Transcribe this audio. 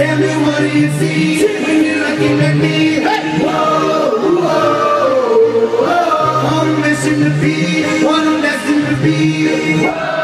Tell me what do you see when you're looking at me? Hey! Whoa, whoa, whoa. I'm missing the beat, what I'm to be. Whoa.